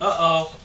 Uh-oh.